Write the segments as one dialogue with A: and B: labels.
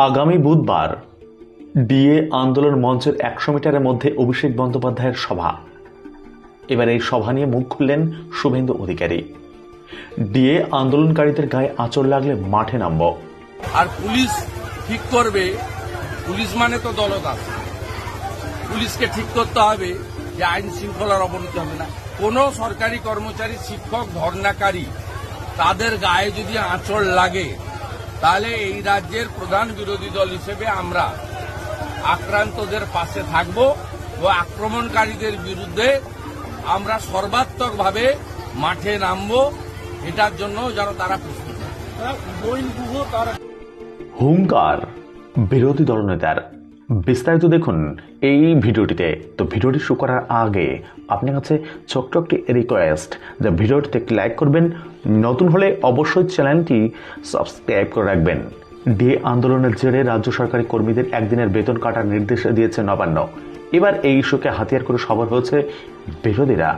A: আগামী বুধবার ডিএ আন্দোলন মঞ্চের একশো মিটারের মধ্যে অভিষেক বন্দ্যোপাধ্যায়ের সভা। এবার এই সভা নিয়ে মুখ খুললেন শুভেন্দু অধিকারী। ডিএ আন্দোলনকারীদের গায়ে আঁচড় লাগলে মাঠে নামব।
B: আর পুলিশ ঠিক করবে, পুলিশ মানে তো দলদাস পুলিশকে ঠিক করতে হবে যে আইন শৃঙ্খলার অবনতি হবে না। কোন সরকারি কর্মচারী, শিক্ষক ধর্নাকারী তাদের গায়ে যদি আঁচড় লাগে তাহলে এই রাজ্যের প্রধান বিরোধী দল হিসেবে আমরা আক্রান্তদের পাশে থাকব ও আক্রমণকারীদের বিরুদ্ধে আমরা সর্বাত্মকভাবে মাঠে নামব এটার জন্য যেন তারা প্রস্তুত হয়।
A: হুঙ্কার বিরোধী দলনেতার বিস্তারিত দেখুন এই ভিডিওটিতে। তো ভিডিওটি শুরু করার আগে আপনার কাছে ছোট্ট একটি রিকোয়েস্ট যে ভিডিওটিতে একটি লাইক করবেন, নতুন হলে অবশ্যই চ্যানেলটি সাবস্ক্রাইব করে রাখবেন। ডিএ আন্দোলনের জেরে রাজ্য সরকারি কর্মীদের একদিনের বেতন কাটার নির্দেশ দিয়েছে নবান্ন। এবার এই ইস্যুকে হাতিয়ার করে সবার হয়েছে বিরোধীরা।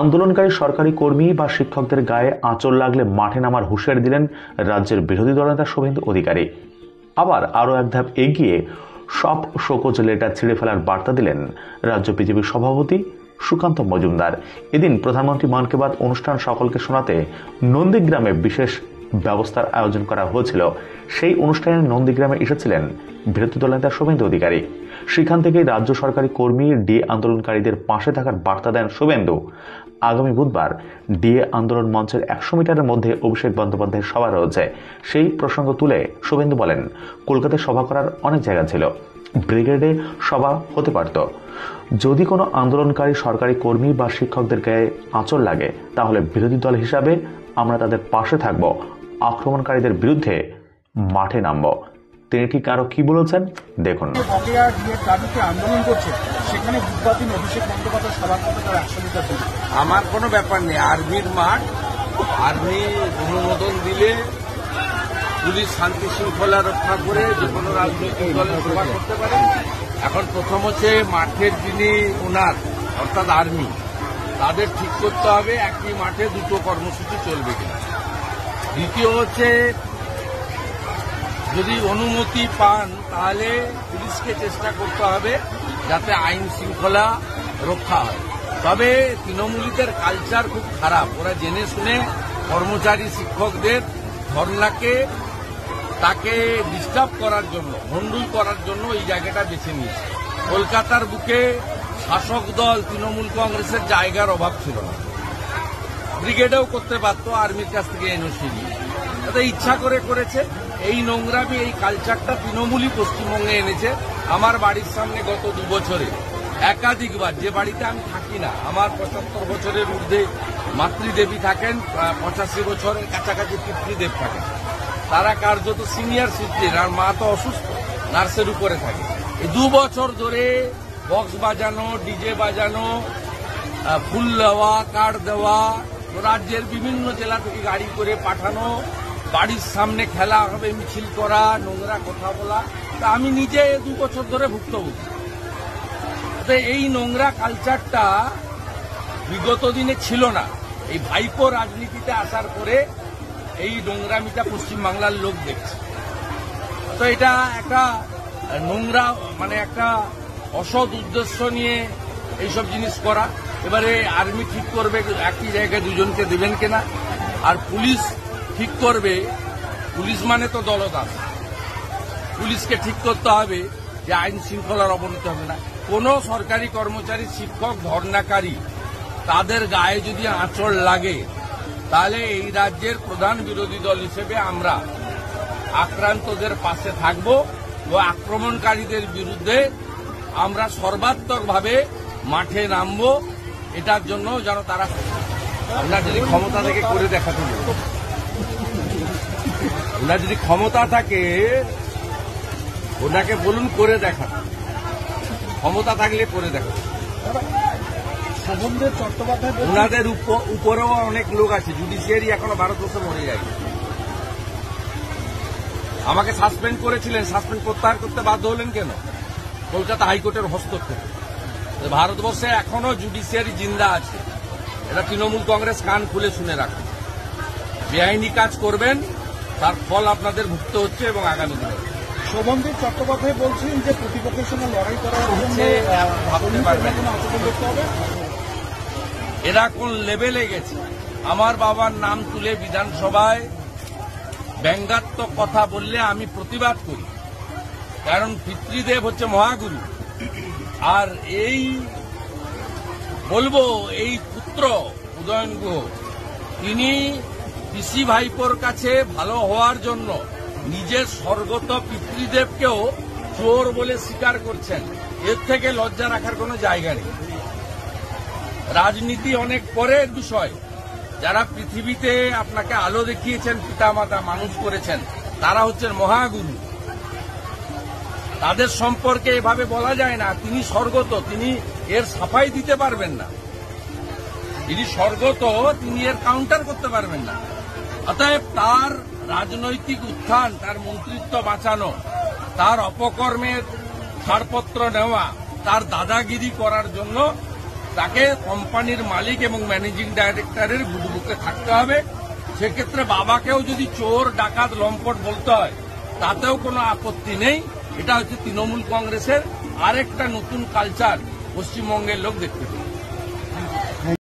A: আন্দোলনকারী সরকারি কর্মী বা শিক্ষকদের গায়ে আঁচড় লাগলে মাঠে নামার হুঁশিয়ারি দিলেন রাজ্যের বিরোধী দলনেতা শুভেন্দু অধিকারী। আবার আরও এক ধাপ এগিয়ে সব শোকজ লেটার ছিঁড়ে ফেলার বার্তা দিলেন রাজ্য বিজেপির সভাপতি সুকান্ত মজুমদার। এদিন প্রধানমন্ত্রী মন কি বাত অনুষ্ঠান সকলকে শোনাতে নন্দীগ্রামে বিশেষ ব্যবস্থার আয়োজন করা হয়েছিল। সেই অনুষ্ঠানে নন্দীগ্রামে এসেছিলেন বিরোধী দল নেতা শুভেন্দু অধিকারী। সেখান থেকে রাজ্য সরকারি কর্মী ডিএ আন্দোলনকারীদের পাশে থাকার বার্তা দেন শুভেন্দু। আগামী বুধবার ডিএ আন্দোলন মঞ্চের একশো মিটারের মধ্যে অভিষেক বন্দ্যোপাধ্যায়ের সভা রয়েছে। সেই প্রসঙ্গ তুলে শুভেন্দু বলেন, কলকাতায় সভা করার অনেক জায়গা ছিল। ব্রিগেডে সভা হতে পারত। যদি কোনো আন্দোলনকারী সরকারি কর্মী বা শিক্ষকদের গায়ে আঁচড় লাগে, তাহলে বিরোধী দল হিসাবে আমরা তাদের পাশে থাকব। আক্রমণকারীদের বিরুদ্ধে মাঠে নামব। তিনি ঠিক আরও কি বলেছেন? দেখুন।
C: আন্দোলন করছে সেখানে বুধবার অভিষেক বন্দ্যোপাধ্যায় তার একশো মিটার
B: আমার কোনো ব্যাপার নেই আর্মির মাঠ আর্মি অনুমোদন দিলে পুলিশ শান্তি শৃঙ্খলা রক্ষা করে যে কোনো রাজনৈতিক দলের সভা করতে পারে। এখন প্রথম হচ্ছে মাঠের যিনি ওনার অর্থাৎ আর্মি তাদের ঠিক করতে হবে একই মাঠে দুটো কর্মসূচি চলবে কিনা। দ্বিতীয় হচ্ছে যদি অনুমতি পান, তাহলে পুলিশকে চেষ্টা করতে হবে যাতে আইন শৃঙ্খলা রক্ষা হয়। তবে তৃণমূলীদের কালচার খুব খারাপ। ওরা জেনে শুনে কর্মচারী শিক্ষকদের ধর্নাকে, তাকে ডিস্টার্ব করার জন্য ভণ্ডুল করার জন্য এই জায়গাটা বেছে নিয়েছে। কলকাতার বুকে শাসক দল তৃণমূল কংগ্রেসের জায়গার অভাব ছিল না। ব্রিগেডেও করতে পারতো, আর্মির কাছ থেকে এনওসি নিয়ে। এটা ইচ্ছা করে করেছে। এই নোংরামি, এই কালচারটা তৃণমূলই পশ্চিমবঙ্গে এনেছে। আমার বাড়ির সামনে গত দু বছরে, একাধিকবার, যে বাড়িতে আমি থাকি না, আমার পঁচাত্তর বছরের ঊর্ধ্বে মাতৃদেবী থাকেন পঁচাশি বছরের কাছাকাছি পিতৃদেব থাকেন। তারা কার্যত সিনিয়র সিটিজেন আর মা তো অসুস্থ, নার্সের উপরে থাকে। এই দু বছর ধরে বক্স বাজানো, ডিজে বাজানো ফুল দেওয়া, কার্ড দেওয়া, রাজ্যের বিভিন্ন জেলা থেকে গাড়ি করে পাঠানো বাড়ির সামনে খেলা হবে, মিছিল করা, নোংরা কথা বলা, তা আমি নিজে দু বছর ধরে ভুক্তভোগী। তো এই নোংরা কালচারটা বিগত দিনে ছিল না। এই ভাইপো রাজনীতিতে আসার পরে এই নোংরামিটা পশ্চিমবাংলার লোক দেখছে। তো এটা একটা নোংরা মানে একটা অসৎ উদ্দেশ্য নিয়ে এইসব জিনিস করা। এবারে আর্মি ঠিক করবে, একই জায়গায় দুজনকে দেবেন কিনা? আর পুলিশ ঠিক করবে, পুলিশ মানে তো দলদাস। পুলিশকে ঠিক করতে হবে যে আইন শৃঙ্খলার অবনতি হবে না। কোন সরকারি কর্মচারী, শিক্ষক ধর্নাকারী তাদের গায়ে যদি আঁচড় লাগে, তাহলে এই রাজ্যের প্রধান বিরোধী দল হিসেবে আমরা আক্রান্তদের পাশে থাকব ও আক্রমণকারীদের বিরুদ্ধে আমরা সর্বাত্মকভাবে মাঠে নামব। এটার জন্য যেন তারা আমরা যদি ক্ষমতা থেকে করে দেখাতে ওনার যদি ক্ষমতা থাকে ওনাকে বলুন করে দেখা ক্ষমতা থাকলে করে দেখা ওনাদের উপরেও অনেক লোক আছে জুডিশিয়ারি এখনও ভারতবর্ষে মরে যায় আমাকে সাসপেন্ড করেছিলেন সাসপেন্ড প্রত্যাহার করতে বাধ্য হলেন কেন? কলকাতা হাইকোর্টের হস্তক্ষেপ। ভারতবর্ষে এখনও জুডিশিয়ারি জিন্দা আছে। এটা তৃণমূল কংগ্রেস কান খুলে শুনে রাখুন। বেআইনি কাজ করবেন তার ফল আপনাদের ভুগতে হচ্ছে এবং আগামী দিনে।
C: শোভনদেব চট্টোপাধ্যায় বলছেন যে প্রতিপক্ষের সঙ্গে লড়াই করার
B: হচ্ছে, ভাবতে পারবেন। এরা কোন লেভেলে গেছে? আমার বাবার নাম তুলে বিধানসভায় ব্যঙ্গাত্মক কথা বললে আমি প্রতিবাদ করি। কারণ পিতৃদেব হচ্ছে মহাগুরু। আর এই বলব এই পুত্র উদয়ন গুহ তিনি পিসি ভাইপোর কাছে ভালো হওয়ার জন্য নিজের স্বর্গত পিতৃদেবকেও চোর বলে স্বীকার করছেন। এর থেকে লজ্জা রাখার কোনো জায়গা নেই। রাজনীতি অনেক পরের বিষয়। যারা পৃথিবীতে আপনাকে আলো দেখিয়েছেন, পিতামাতা মানুষ করেছেন, তারা হচ্ছেন মহাগুরু। তাদের সম্পর্কে এভাবে বলা যায় না, তিনি স্বর্গত, তিনি এর সাফাই দিতে পারবেন না। যিনি স্বর্গত, তিনি এর কাউন্টার করতে পারবেন না। অতএব তার রাজনৈতিক উত্থান, তার মন্ত্রিত্ব বাঁচানো, তার অপকর্মের ছাড়পত্র নেওয়া, তার দাদাগিরি করার জন্য তাকে কোম্পানির মালিক এবং ম্যানেজিং ডাইরেক্টরের গুডবুকে থাকতে হবে। সেক্ষেত্রে বাবাকেও যদি চোর, ডাকাত, লম্পট বলতে হয়, তাতেও কোনো আপত্তি নেই। এটা হচ্ছে তৃণমূল কংগ্রেসের আরেকটা নতুন কালচার পশ্চিমবঙ্গের লোক দেখতে পেল